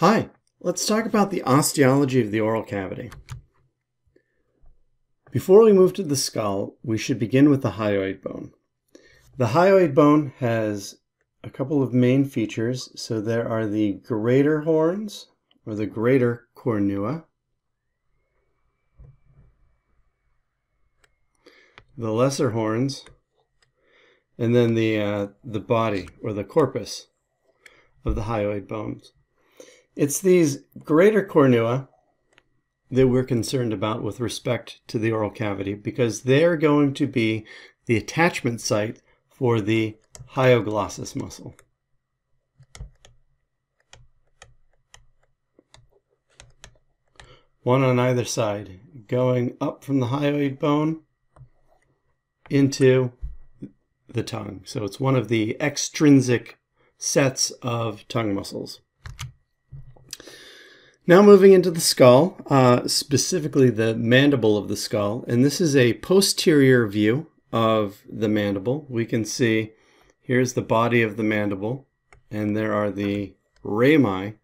Hi, let's talk about the osteology of the oral cavity. Before we move to the skull, we should begin with the hyoid bone. The hyoid bone has a couple of main features. So there are the greater horns, or the greater cornua, the lesser horns, and then the, uh, the body, or the corpus of the hyoid bones. It's these greater cornua that we're concerned about with respect to the oral cavity because they're going to be the attachment site for the hyoglossus muscle. One on either side, going up from the hyoid bone into the tongue. So it's one of the extrinsic sets of tongue muscles. Now moving into the skull, uh, specifically the mandible of the skull, and this is a posterior view of the mandible. We can see here's the body of the mandible, and there are the rami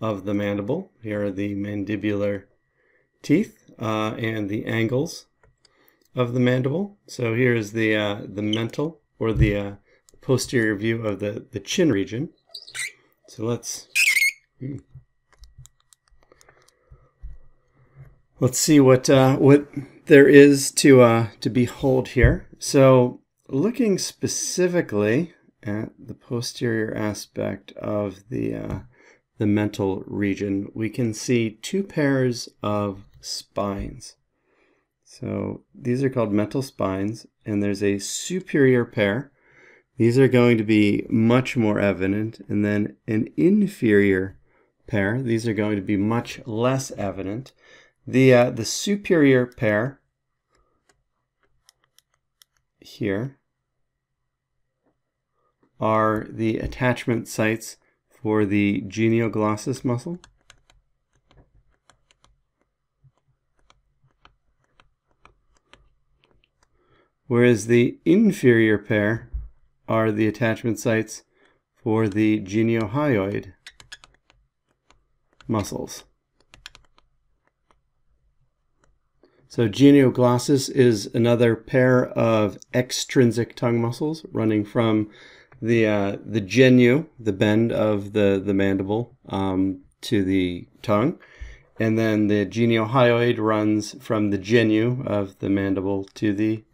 of the mandible. Here are the mandibular teeth uh, and the angles of the mandible. So here's the uh, the mental or the uh, posterior view of the, the chin region. So let's hmm. Let's see what uh, what there is to uh, to behold here. So looking specifically at the posterior aspect of the uh, the mental region, we can see two pairs of spines. So these are called mental spines, and there's a superior pair. These are going to be much more evident, and then an inferior pair. These are going to be much less evident. The, uh, the superior pair here are the attachment sites for the genioglossus muscle. Whereas the inferior pair are the attachment sites for the geniohyoid muscles. So genioglossus is another pair of extrinsic tongue muscles running from the uh, the genu, the bend of the the mandible, um, to the tongue, and then the geniohyoid runs from the genu of the mandible to the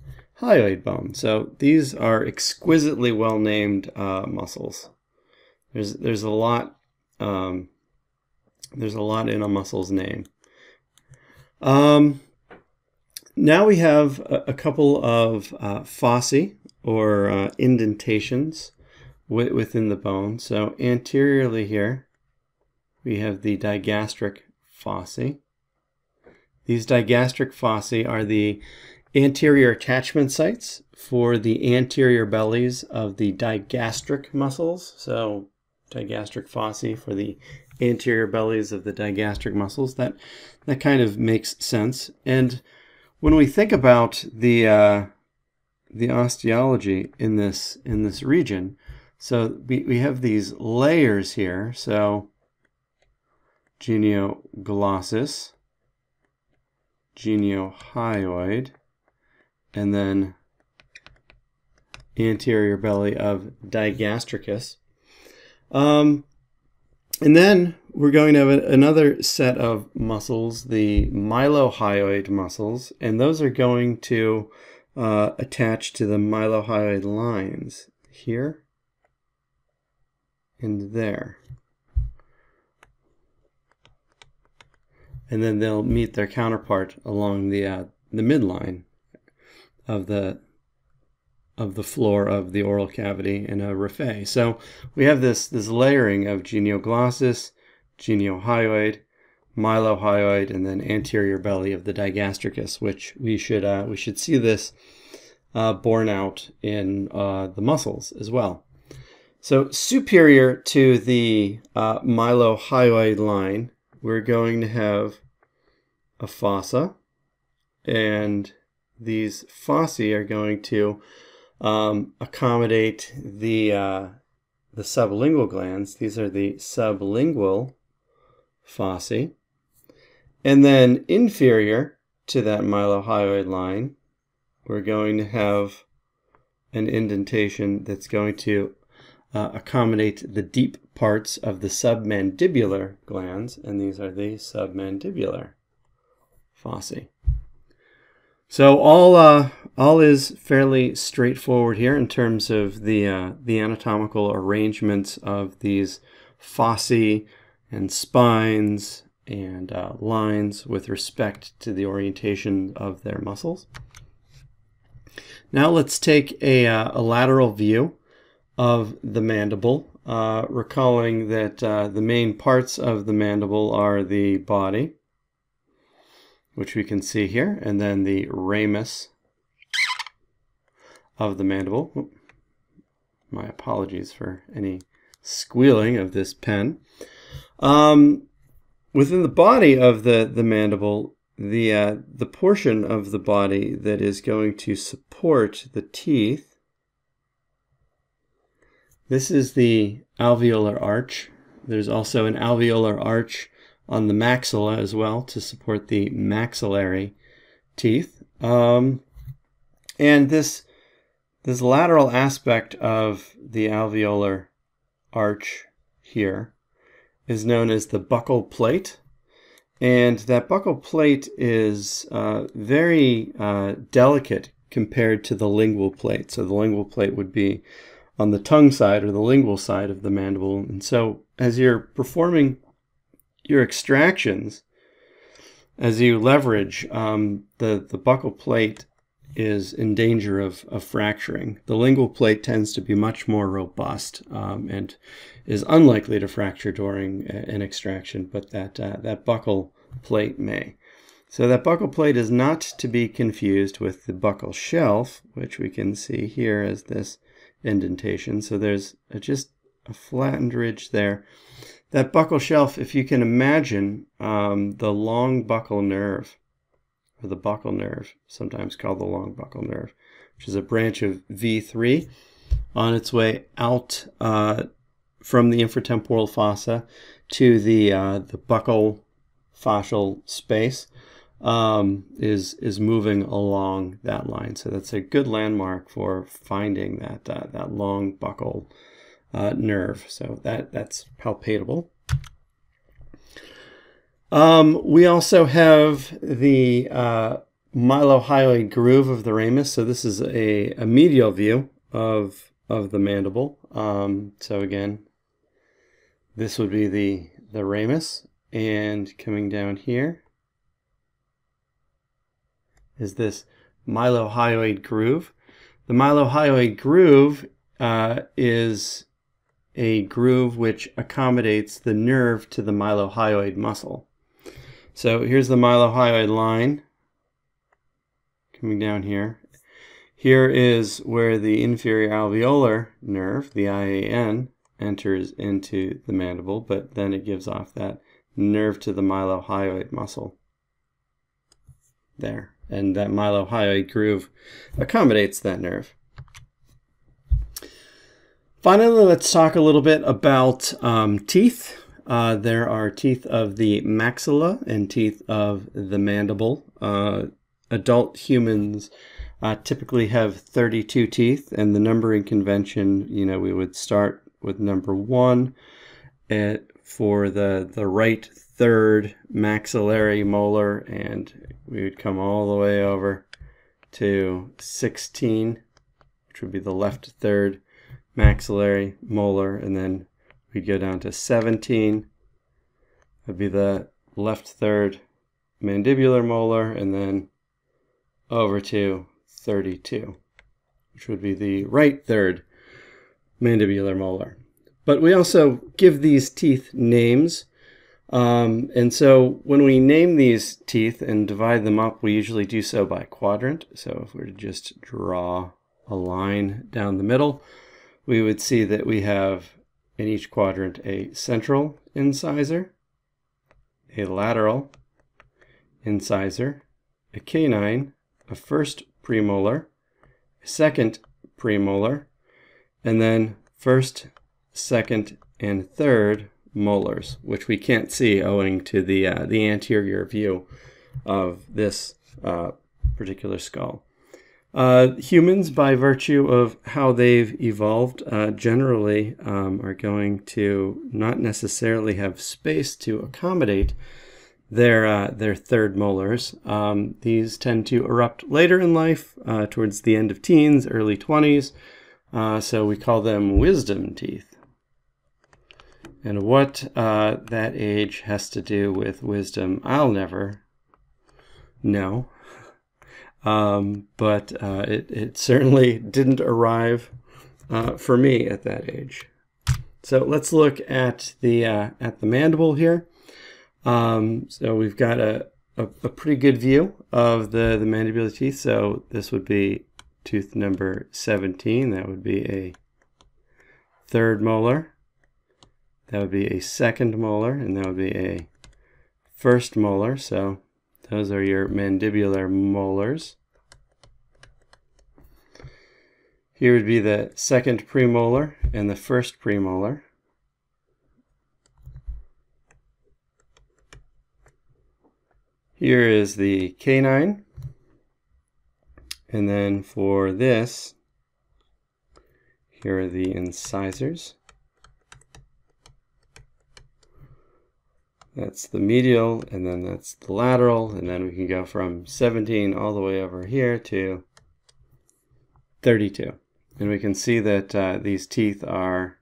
hyoid bone. So these are exquisitely well named uh, muscles. There's there's a lot um, there's a lot in a muscle's name. Um, now we have a, a couple of uh, fossae or uh, indentations within the bone. So anteriorly here, we have the digastric fossae. These digastric fossae are the anterior attachment sites for the anterior bellies of the digastric muscles. So digastric fossae for the anterior bellies of the digastric muscles. That that kind of makes sense. And when we think about the uh, the osteology in this in this region, so we, we have these layers here. So genioglossus, geniohyoid, and then anterior belly of digastricus. Um, and then we're going to have another set of muscles, the mylohyoid muscles, and those are going to uh, attach to the mylohyoid lines here and there. And then they'll meet their counterpart along the uh, the midline of the of the floor of the oral cavity in a raphe. So we have this, this layering of genioglossus, geniohyoid, mylohyoid, and then anterior belly of the digastricus, which we should, uh, we should see this uh, borne out in uh, the muscles as well. So superior to the uh, mylohyoid line, we're going to have a fossa, and these fossae are going to um, accommodate the uh, the sublingual glands. These are the sublingual fossae. And then inferior to that mylohyoid line, we're going to have an indentation that's going to uh, accommodate the deep parts of the submandibular glands, and these are the submandibular fossae. So all uh, all is fairly straightforward here in terms of the uh, the anatomical arrangements of these fossae and spines and uh, lines with respect to the orientation of their muscles. Now let's take a, uh, a lateral view of the mandible, uh, recalling that uh, the main parts of the mandible are the body, which we can see here, and then the ramus of the mandible. My apologies for any squealing of this pen. Um, within the body of the, the mandible, the, uh, the portion of the body that is going to support the teeth, this is the alveolar arch. There's also an alveolar arch on the maxilla as well to support the maxillary teeth. Um, and this, this lateral aspect of the alveolar arch here is known as the buccal plate. And that buccal plate is uh, very uh, delicate compared to the lingual plate. So the lingual plate would be on the tongue side or the lingual side of the mandible. And so as you're performing your extractions, as you leverage, um, the, the buccal plate is in danger of, of fracturing. The lingual plate tends to be much more robust um, and is unlikely to fracture during an extraction, but that, uh, that buccal plate may. So that buccal plate is not to be confused with the buccal shelf, which we can see here as this indentation. So there's a, just a flattened ridge there. That buccal shelf, if you can imagine um, the long buccal nerve, or the buccal nerve, sometimes called the long buccal nerve, which is a branch of V3 on its way out uh, from the infratemporal fossa to the, uh, the buccal fascial space um, is is moving along that line. So that's a good landmark for finding that uh, that long buccal uh, nerve. So that that's palpatable. Um, we also have the uh, mylohyoid groove of the ramus. So this is a, a medial view of of the mandible. Um, so again, this would be the the ramus, and coming down here is this mylohyoid groove. The mylohyoid groove uh, is a groove which accommodates the nerve to the mylohyoid muscle. So here's the mylohyoid line coming down here. Here is where the inferior alveolar nerve, the IAN, enters into the mandible, but then it gives off that nerve to the mylohyoid muscle. There. And that mylohyoid groove accommodates that nerve. Finally, let's talk a little bit about um, teeth. Uh, there are teeth of the maxilla and teeth of the mandible. Uh, adult humans uh, typically have 32 teeth, and the numbering convention, you know, we would start with number one at, for the, the right third maxillary molar, and we would come all the way over to 16, which would be the left third maxillary molar, and then we'd go down to 17. That'd be the left third mandibular molar, and then over to 32, which would be the right third mandibular molar. But we also give these teeth names. Um, and so when we name these teeth and divide them up, we usually do so by quadrant. So if we were to just draw a line down the middle, we would see that we have in each quadrant a central incisor, a lateral incisor, a canine, a first premolar, a second premolar, and then first, second, and third molars, which we can't see owing to the uh, the anterior view of this uh, particular skull. Uh, humans, by virtue of how they've evolved, uh, generally um, are going to not necessarily have space to accommodate their uh, their third molars. Um, these tend to erupt later in life, uh, towards the end of teens, early twenties. Uh, so we call them wisdom teeth. And what uh, that age has to do with wisdom, I'll never know. Um, but uh, it, it certainly didn't arrive uh, for me at that age. So let's look at the at the mandible here. Um, so we've got a, a, a, pretty good view of the, the mandibular teeth. So this would be tooth number 17. That would be a third molar. That would be a second molar, and that would be a first molar. So those are your mandibular molars. Here would be the second premolar and the first premolar. Here is the canine. And then for this, here are the incisors. That's the medial, and then that's the lateral, and then we can go from 17 all the way over here to 32. And we can see that uh, these teeth are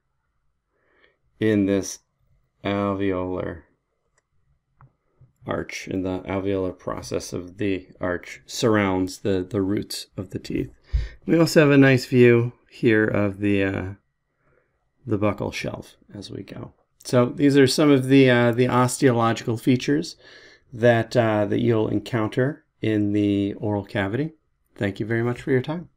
in this alveolar arch and the alveolar process of the arch surrounds the, the roots of the teeth. We also have a nice view here of the uh, the buccal shelf as we go. So these are some of the uh, the osteological features that uh, that you'll encounter in the oral cavity. Thank you very much for your time.